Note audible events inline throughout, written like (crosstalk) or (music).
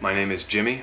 My name is Jimmy,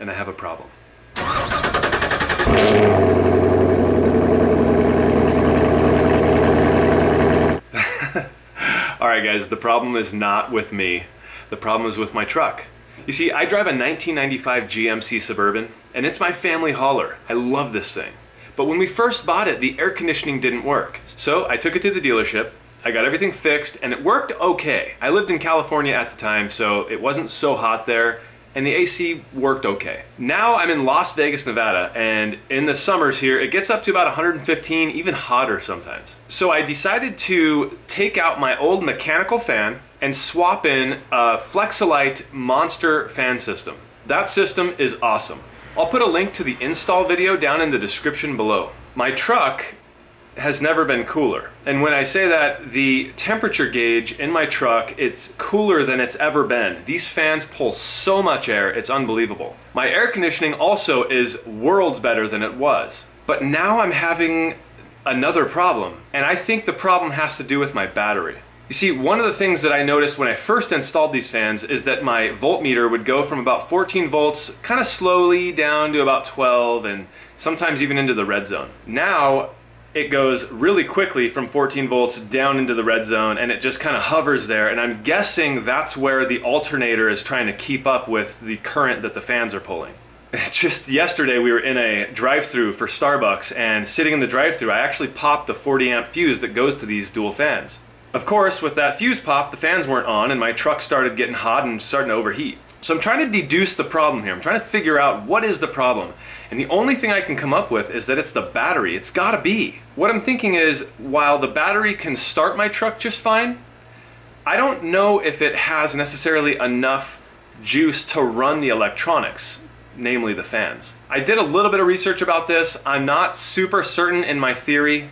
and I have a problem. (laughs) Alright guys, the problem is not with me. The problem is with my truck. You see, I drive a 1995 GMC Suburban, and it's my family hauler. I love this thing. But when we first bought it, the air conditioning didn't work. So I took it to the dealership, I got everything fixed, and it worked okay. I lived in California at the time, so it wasn't so hot there, and the AC worked okay. Now I'm in Las Vegas, Nevada, and in the summers here, it gets up to about 115, even hotter sometimes. So I decided to take out my old mechanical fan, and swap in a Flex-A-Lite Monster fan system. That system is awesome. I'll put a link to the install video down in the description below. My truck has never been cooler. And when I say that, the temperature gauge in my truck, it's cooler than it's ever been. These fans pull so much air, it's unbelievable. My air conditioning also is worlds better than it was. But now I'm having another problem. And I think the problem has to do with my battery. You see, one of the things that I noticed when I first installed these fans is that my voltmeter would go from about 14 volts kind of slowly down to about 12 and sometimes even into the red zone. Now it goes really quickly from 14 volts down into the red zone and it just kind of hovers there and I'm guessing that's where the alternator is trying to keep up with the current that the fans are pulling. (laughs) Just yesterday we were in a drive-through for Starbucks and sitting in the drive-through I actually popped the 40 amp fuse that goes to these dual fans. Of course, with that fuse pop, the fans weren't on and my truck started getting hot and starting to overheat. So I'm trying to deduce the problem here. I'm trying to figure out what is the problem. And the only thing I can come up with is that it's the battery. It's gotta be. What I'm thinking is, while the battery can start my truck just fine, I don't know if it has necessarily enough juice to run the electronics, namely the fans. I did a little bit of research about this. I'm not super certain in my theory,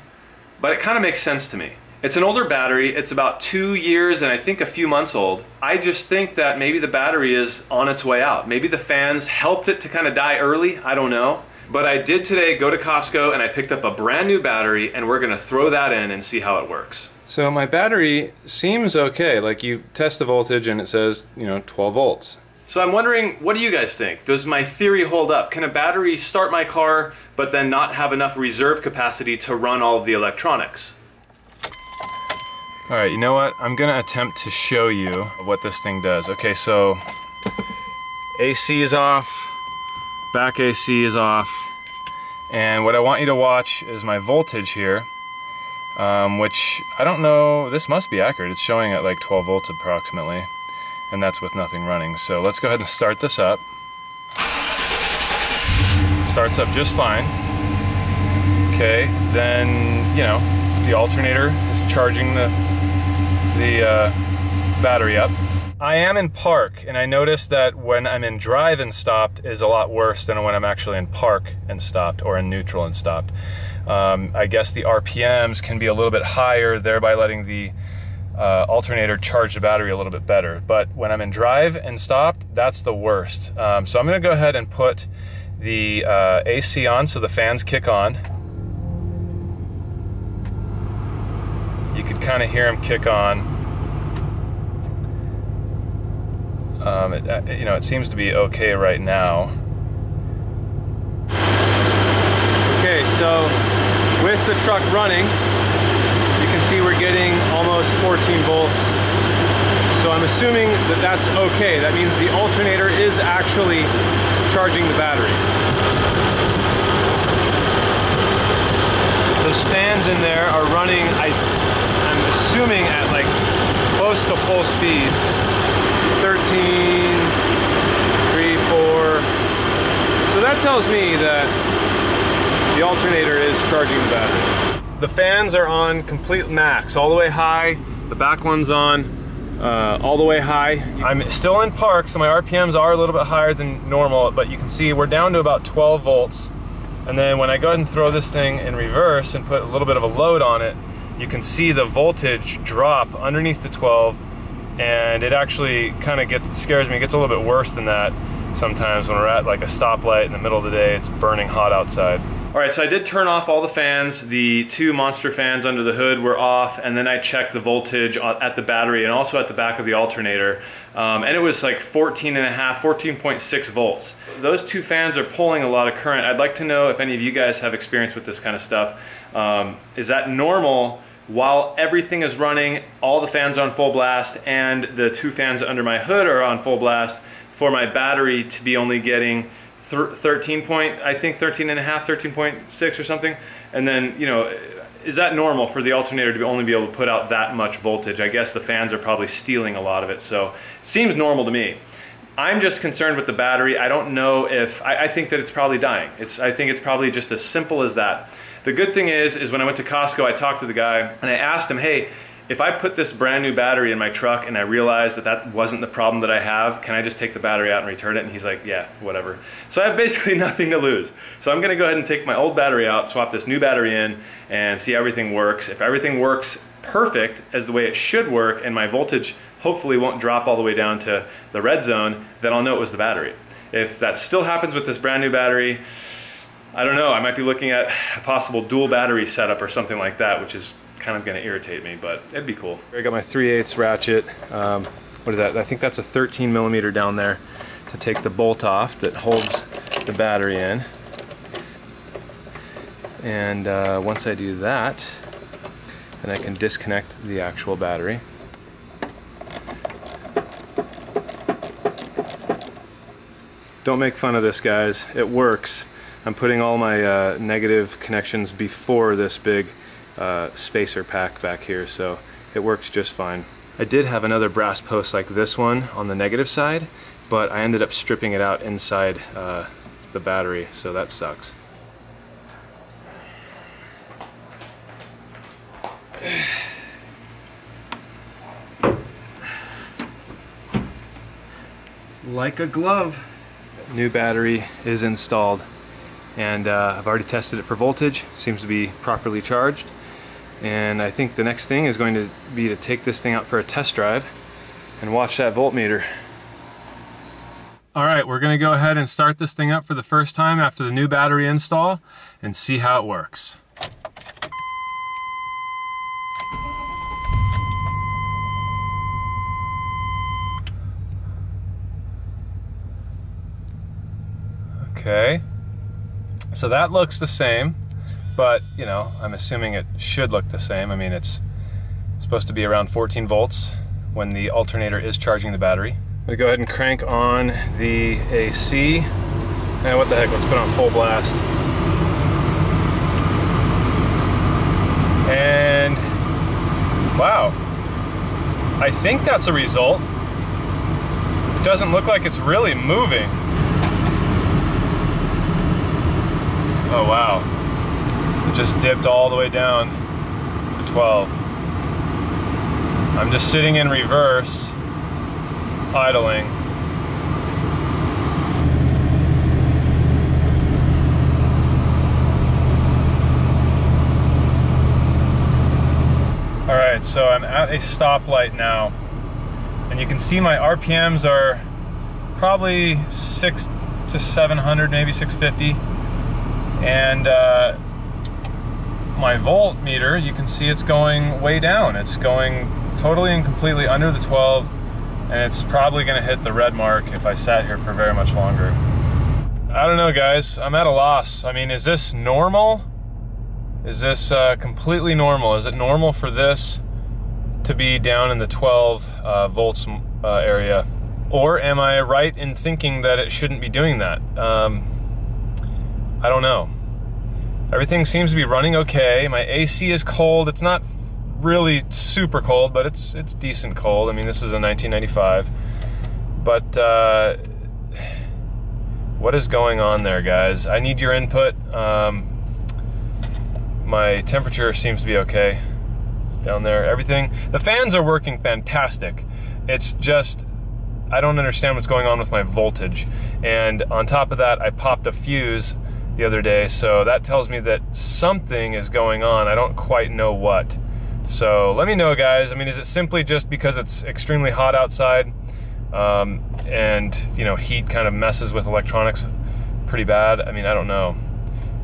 but it kind of makes sense to me. It's an older battery. It's about two years and I think a few months old. I just think that maybe the battery is on its way out. Maybe the fans helped it to kind of die early. I don't know. But I did today go to Costco and I picked up a brand new battery and we're gonna throw that in and see how it works. So my battery seems okay. Like you test the voltage and it says, you know, 12 volts. So I'm wondering, what do you guys think? Does my theory hold up? Can a battery start my car but then not have enough reserve capacity to run all of the electronics? All right, you know what? I'm gonna attempt to show you what this thing does. Okay, so AC is off, back AC is off, and what I want you to watch is my voltage here, um, which I don't know, this must be accurate. It's showing at like 12 volts approximately, and that's with nothing running. So let's go ahead and start this up. Starts up just fine. Okay, then, you know, the alternator is charging the the uh, battery up. I am in park and I noticed that when I'm in drive and stopped is a lot worse than when I'm actually in park and stopped or in neutral and stopped. Um, I guess the RPMs can be a little bit higher, thereby letting the uh, alternator charge the battery a little bit better. But when I'm in drive and stopped, that's the worst. Um, so I'm gonna go ahead and put the uh, AC on so the fans kick on. Kind of hear them kick on. Um, it, uh, you know, it seems to be okay right now. Okay, so with the truck running, you can see we're getting almost 14 volts. So I'm assuming that that's okay. That means the alternator is actually charging the battery. Those fans in there are running, I assuming at like close to full speed. 13, 3, 4. So that tells me that the alternator is charging the battery. The fans are on complete max, all the way high. The back one's on uh, all the way high. I'm still in park, so my RPMs are a little bit higher than normal, but you can see we're down to about 12 volts. And then when I go ahead and throw this thing in reverse and put a little bit of a load on it, you can see the voltage drop underneath the 12 and it actually kind of gets scares me. It gets a little bit worse than that sometimes when we're at like a stoplight in the middle of the day. It's burning hot outside. All right, so I did turn off all the fans. The two monster fans under the hood were off, and then I checked the voltage at the battery and also at the back of the alternator. Um, and it was like 14 and a half, 14.6 volts. Those two fans are pulling a lot of current. I'd like to know if any of you guys have experience with this kind of stuff. Um, is that normal while everything is running, all the fans on full blast, and the two fans under my hood are on full blast for my battery to be only getting 13 point, I think 13 and a half, 13.6 or something. And then, you know, is that normal for the alternator to only be able to put out that much voltage? I guess the fans are probably stealing a lot of it, so it seems normal to me. I'm just concerned with the battery. I don't know if, I, I think that it's probably dying. It's, I think it's probably just as simple as that. The good thing is, is when I went to Costco, I talked to the guy and I asked him, hey, if I put this brand new battery in my truck and I realize that that wasn't the problem that I have, can I just take the battery out and return it? And he's like, yeah, whatever. So I have basically (laughs) nothing to lose. So I'm gonna go ahead and take my old battery out, swap this new battery in, and see how everything works. If everything works perfect as the way it should work and my voltage hopefully won't drop all the way down to the red zone, then I'll know it was the battery. If that still happens with this brand new battery, I don't know, I might be looking at a possible dual battery setup or something like that, which is kind of going to irritate me, but it'd be cool. I got my 3 8 ratchet. Um, what is that? I think that's a 13 millimeter down there to take the bolt off that holds the battery in. And uh, once I do that, then I can disconnect the actual battery. Don't make fun of this, guys. It works. I'm putting all my uh, negative connections before this big uh, spacer pack back here, so it works just fine. I did have another brass post like this one on the negative side, but I ended up stripping it out inside uh, the battery, so that sucks. Like a glove. New battery is installed and uh, I've already tested it for voltage, seems to be properly charged. And I think the next thing is going to be to take this thing out for a test drive and watch that voltmeter. All right, we're gonna go ahead and start this thing up for the first time after the new battery install and see how it works. Okay, so that looks the same but you know, I'm assuming it should look the same. I mean, it's supposed to be around 14 volts when the alternator is charging the battery. I'm gonna go ahead and crank on the AC. And what the heck, let's put on full blast. And wow, I think that's a result. It doesn't look like it's really moving. Oh wow just dipped all the way down to 12. I'm just sitting in reverse, idling. All right, so I'm at a stoplight now, and you can see my RPMs are probably six to 700, maybe 650. And uh, my volt meter, you can see it's going way down. It's going totally and completely under the 12, and it's probably gonna hit the red mark if I sat here for very much longer. I don't know, guys. I'm at a loss. I mean, is this normal? Is this uh, completely normal? Is it normal for this to be down in the 12 uh, volts uh, area? Or am I right in thinking that it shouldn't be doing that? Um, I don't know. Everything seems to be running okay. My AC is cold. It's not really super cold, but it's it's decent cold. I mean, this is a 1995. But uh, what is going on there, guys? I need your input. Um, my temperature seems to be okay down there. Everything, the fans are working fantastic. It's just, I don't understand what's going on with my voltage. And on top of that, I popped a fuse the other day. So that tells me that something is going on. I don't quite know what. So let me know, guys. I mean, is it simply just because it's extremely hot outside um, and, you know, heat kind of messes with electronics pretty bad? I mean, I don't know.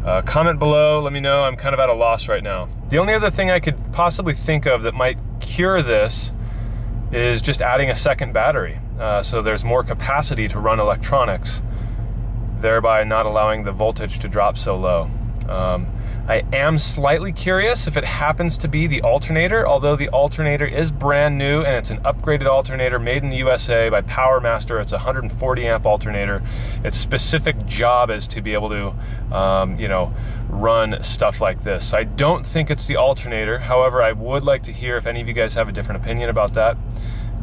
Uh, comment below, let me know. I'm kind of at a loss right now. The only other thing I could possibly think of that might cure this is just adding a second battery. Uh, so there's more capacity to run electronics, thereby not allowing the voltage to drop so low. Um, I am slightly curious if it happens to be the alternator, although the alternator is brand new and it's an upgraded alternator made in the USA by PowerMaster. It's a 140 amp alternator. Its specific job is to be able to, um, you know, run stuff like this. So I don't think it's the alternator. However, I would like to hear if any of you guys have a different opinion about that.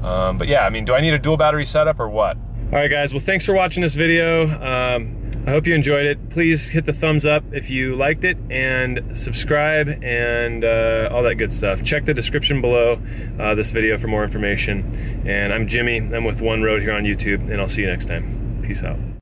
Um, but yeah, I mean, do I need a dual battery setup or what? All right, guys. Well, thanks for watching this video. Um, I hope you enjoyed it. Please hit the thumbs up if you liked it and subscribe and uh, all that good stuff. Check the description below uh, this video for more information. And I'm Jimmy. I'm with One Road here on YouTube, and I'll see you next time. Peace out.